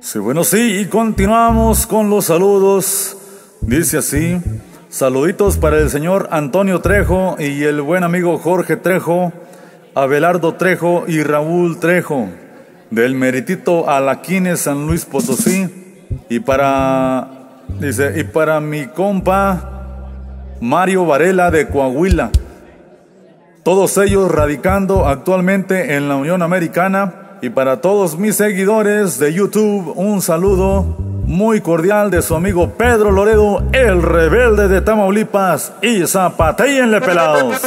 Sí, bueno, sí, y continuamos con los saludos. Dice así, saluditos para el señor Antonio Trejo y el buen amigo Jorge Trejo, Abelardo Trejo y Raúl Trejo, del Meritito Alaquines San Luis Potosí, y para, dice, y para mi compa Mario Varela de Coahuila, todos ellos radicando actualmente en la Unión Americana, y para todos mis seguidores de YouTube, un saludo muy cordial de su amigo Pedro Loredo, el rebelde de Tamaulipas, y zapatéenle pelados.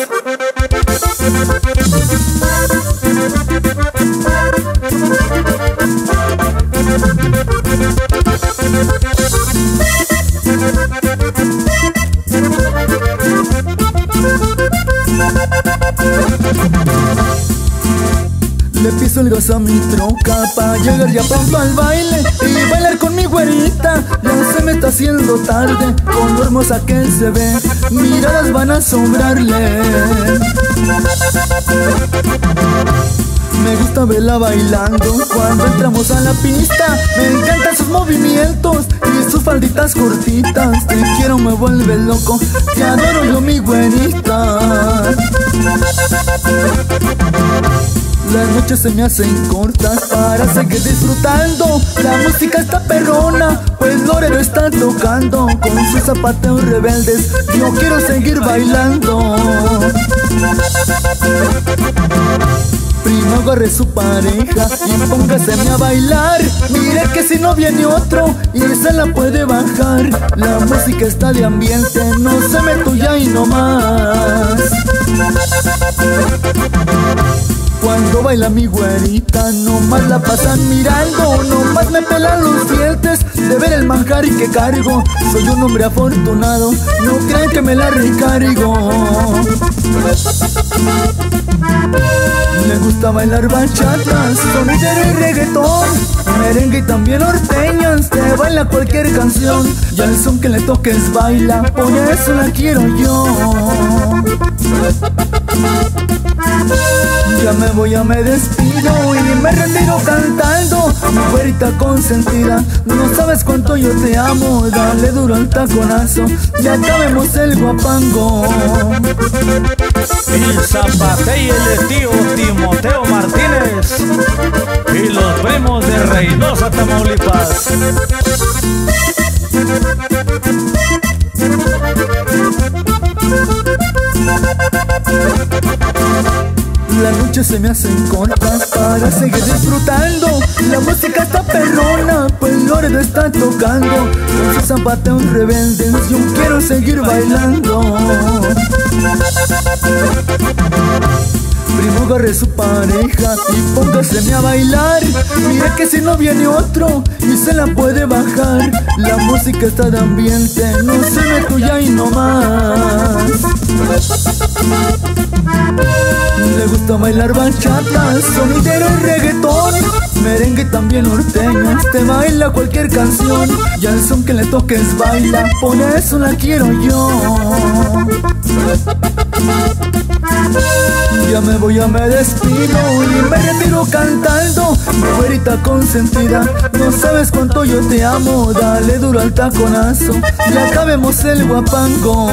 Le piso el gas a mi troca pa' llegar ya pronto al baile Y bailar con mi güerita. Ya se me está haciendo tarde Con hermosa que se ve. Miradas van a sobrarle. Me gusta verla bailando cuando entramos a la pista. Me encantan sus movimientos y sus falditas cortitas. Te quiero, me vuelve loco, te adoro yo mi güerita noches se me hacen cortas para seguir disfrutando. La música está perrona, pues Lorero está tocando Con sus zapateos rebeldes, yo quiero seguir bailando. Primo agarre su pareja y póngaseme a bailar. Mire que si no viene otro y se la puede bajar. La música está de ambiente, no se me tuya y no más baila mi güerita, nomás la pasan mirando Nomás me pelan los dientes de ver el manjar y que cargo. Soy un hombre afortunado, no creen que me la recargo. Le gusta bailar bachatas, sonidero y reggaetón Merengue y también norteñas, te baila cualquier canción. Y al son que le toques baila, por eso la quiero yo me voy, ya me despido y me retiro cantando Mi güerita consentida, no sabes cuánto yo te amo Dale duro al taconazo, ya acabemos el guapango. El zapate y el tío Timoteo Martínez. Y los primos de Reynosa, Tamaulipas Las noches se me hacen cortas para seguir disfrutando. La música está perrona, pues Loredo está tocando. Con sus zapateos rebeldes yo quiero seguir bailando. Primo agarre su pareja y póngaseme a bailar. Mira que si no viene otro y se la puede bajar. La música está de ambiente, no se me tuya y no más Le gusta bailar bachata, sonidero y reggaetón. Merengue también norteñas, te baila cualquier canción. Y al son que le toques baila, por eso la quiero yo. Ya me voy, ya me despido y me retiro cantando. Mi güerita consentida, no sabes cuánto yo te amo. Dale duro al taconazo y acabemos el guapango